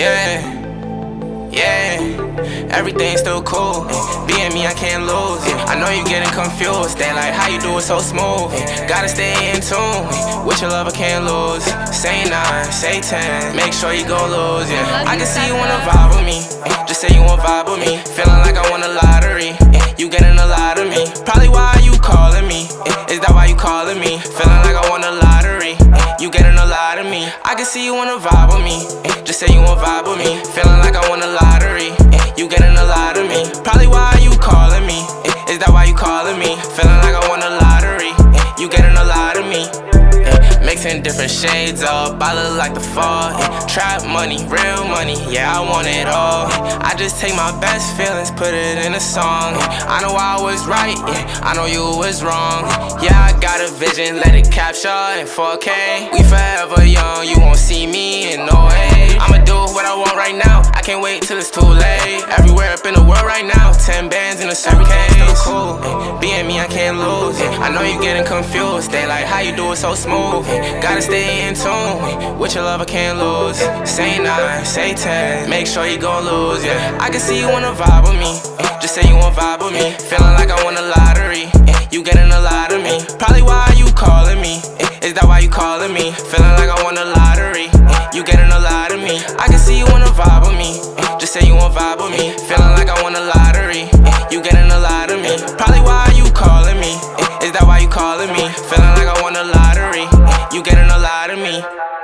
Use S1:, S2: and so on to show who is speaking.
S1: Yeah, yeah, everything's still cool. Being me, I can't lose. I know you getting confused. They like how you do it so smooth. Gotta stay in tune with your lover, can't lose. Say nine, say ten, make sure you go lose. Yeah, I can see you wanna vibe with me. Just say you wanna vibe with me. Feeling I can see you wanna vibe with me. Eh, just say you wanna vibe with me. Feeling like I wanna a Different shades up, I look like the fall. Trap money, real money, yeah, I want it all. I just take my best feelings, put it in a song. I know I was right, yeah, I know you was wrong. Yeah, I got a vision, let it capture in 4K. We forever young, you can't wait till it's too late. Everywhere up in the world right now, 10 bands in a suitcase. Cool, being me, I can't lose. I know you getting confused, they like how you do it so smooth. Gotta stay in tune with your love, I can't lose. Say nine, say ten, make sure you gon' lose, yeah. I can see you wanna vibe with me, eh, just say you wanna vibe with me. Feeling like I won a lottery, eh, you getting a lot of me. Probably why you calling me, eh, is that why you calling me? Feeling like I won a lottery, you getting a lot of me. I can see you wanna vibe say you want vibe with me. Feeling like I won a lottery. You getting a lot of me. Probably why you calling me. Is that why you calling me? Feeling like I won a lottery. You getting a lot of me.